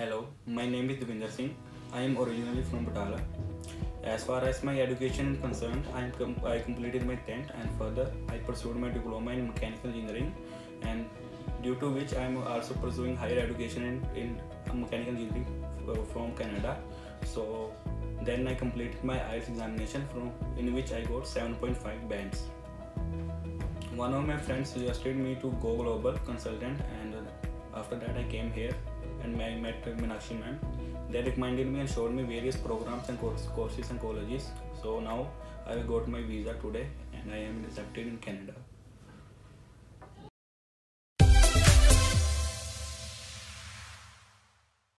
Hello, my name is Dawinder Singh. I am originally from Batala. As far as my education is concerned, I, com- I completed my 10th and further I pursued my diploma in mechanical engineering and due to which I am also pursuing higher education in, in mechanical engineering f- uh, from Canada. So then I completed my IELTS examination from in which I got 7.5 bands. One of my friends suggested me to GoGlobal consultant and after that I came here and I met Meenakshi ma'am. They recommended me and showed me various programs and courses and colleges. So now I got my visa today and I am accepted in Canada.